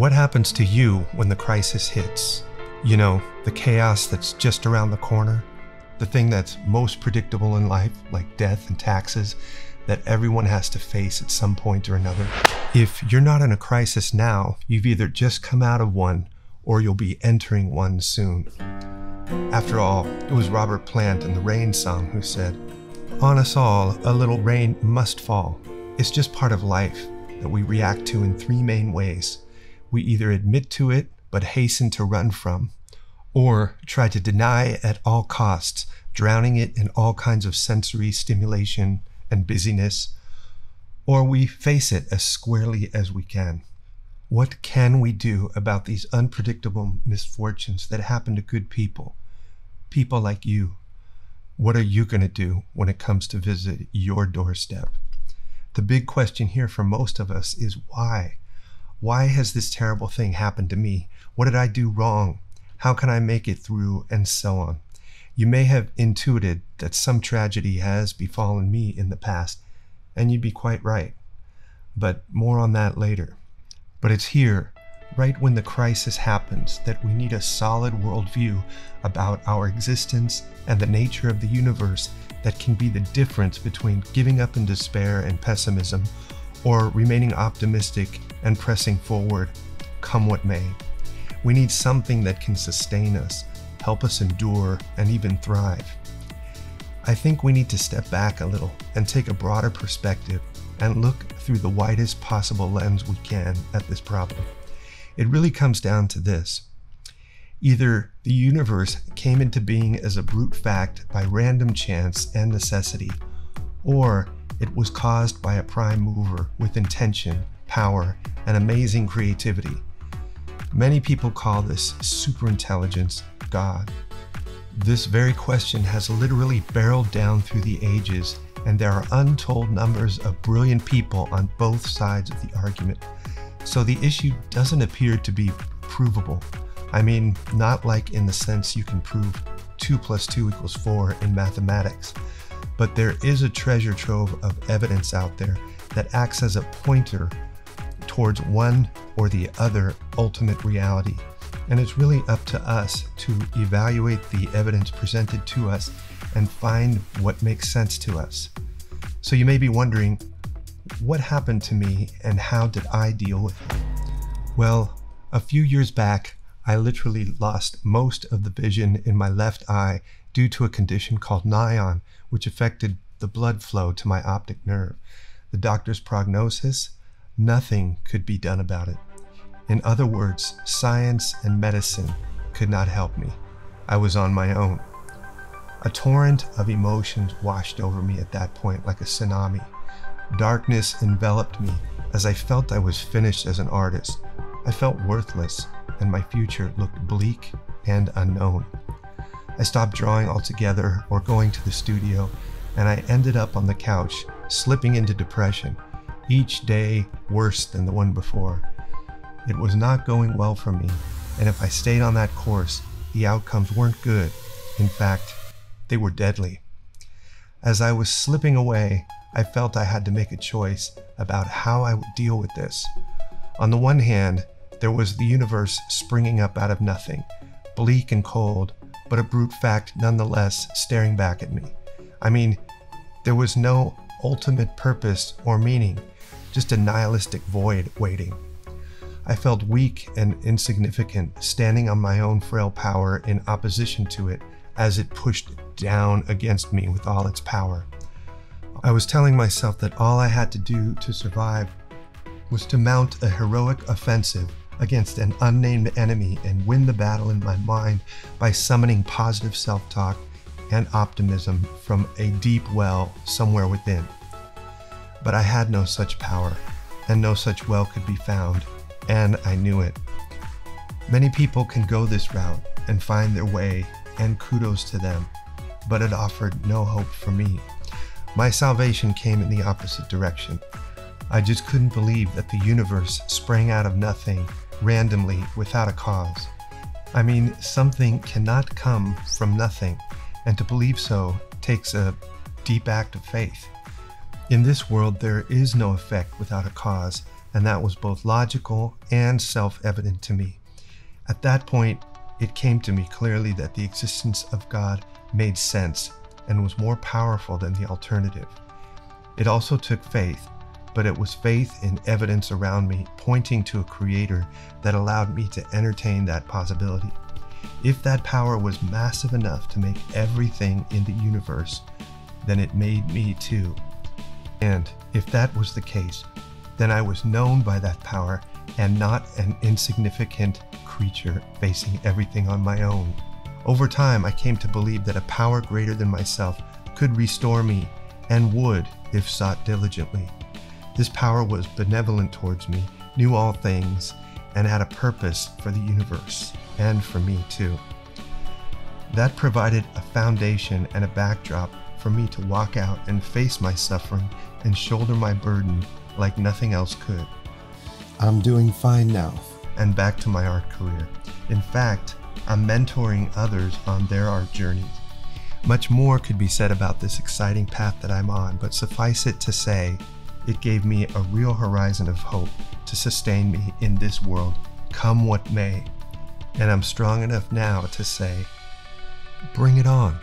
What happens to you when the crisis hits? You know, the chaos that's just around the corner, the thing that's most predictable in life, like death and taxes, that everyone has to face at some point or another. If you're not in a crisis now, you've either just come out of one or you'll be entering one soon. After all, it was Robert Plant in the Rain song who said, On us all, a little rain must fall. It's just part of life that we react to in three main ways. We either admit to it, but hasten to run from, or try to deny at all costs, drowning it in all kinds of sensory stimulation and busyness, or we face it as squarely as we can. What can we do about these unpredictable misfortunes that happen to good people? People like you. What are you going to do when it comes to visit your doorstep? The big question here for most of us is why? Why has this terrible thing happened to me? What did I do wrong? How can I make it through? And so on. You may have intuited that some tragedy has befallen me in the past, and you'd be quite right. But more on that later. But it's here, right when the crisis happens, that we need a solid worldview about our existence and the nature of the universe that can be the difference between giving up in despair and pessimism or remaining optimistic and pressing forward, come what may. We need something that can sustain us, help us endure, and even thrive. I think we need to step back a little and take a broader perspective and look through the widest possible lens we can at this problem. It really comes down to this. Either the universe came into being as a brute fact by random chance and necessity, or it was caused by a prime mover with intention, power, and amazing creativity. Many people call this superintelligence God. This very question has literally barreled down through the ages, and there are untold numbers of brilliant people on both sides of the argument. So the issue doesn't appear to be provable. I mean, not like in the sense you can prove 2 plus 2 equals 4 in mathematics, but there is a treasure trove of evidence out there that acts as a pointer towards one or the other ultimate reality. And it's really up to us to evaluate the evidence presented to us and find what makes sense to us. So you may be wondering, what happened to me and how did I deal with it? Well, a few years back, I literally lost most of the vision in my left eye due to a condition called NAION, which affected the blood flow to my optic nerve. The doctor's prognosis nothing could be done about it. In other words, science and medicine could not help me. I was on my own. A torrent of emotions washed over me at that point like a tsunami. Darkness enveloped me as I felt I was finished as an artist. I felt worthless, and my future looked bleak and unknown. I stopped drawing altogether or going to the studio, and I ended up on the couch, slipping into depression, each day worse than the one before. It was not going well for me, and if I stayed on that course, the outcomes weren't good. In fact, they were deadly. As I was slipping away, I felt I had to make a choice about how I would deal with this. On the one hand, there was the universe springing up out of nothing, bleak and cold, but a brute fact nonetheless staring back at me. I mean, there was no ultimate purpose or meaning, just a nihilistic void waiting. I felt weak and insignificant, standing on my own frail power in opposition to it as it pushed down against me with all its power. I was telling myself that all I had to do to survive was to mount a heroic offensive against an unnamed enemy and win the battle in my mind by summoning positive self talk and optimism from a deep well somewhere within. But I had no such power, and no such well could be found and I knew it. Many people can go this route and find their way, and kudos to them, but it offered no hope for me. My salvation came in the opposite direction. I just couldn't believe that the universe sprang out of nothing, randomly, without a cause. I mean, something cannot come from nothing, and to believe so takes a deep act of faith. In this world, there is no effect without a cause, and that was both logical and self evident to me. At that point, it came to me clearly that the existence of God made sense and was more powerful than the alternative. It also took faith, but it was faith in evidence around me pointing to a creator that allowed me to entertain that possibility. If that power was massive enough to make everything in the universe, then it made me too. And if that was the case, then I was known by that power and not an insignificant creature facing everything on my own. Over time, I came to believe that a power greater than myself could restore me and would if sought diligently. This power was benevolent towards me, knew all things, and had a purpose for the universe, and for me too. That provided a foundation and a backdrop for me to walk out and face my suffering and shoulder my burden like nothing else could. I'm doing fine now. And back to my art career. In fact, I'm mentoring others on their art journeys. Much more could be said about this exciting path that I'm on, but suffice it to say, it gave me a real horizon of hope to sustain me in this world, come what may. And I'm strong enough now to say, bring it on.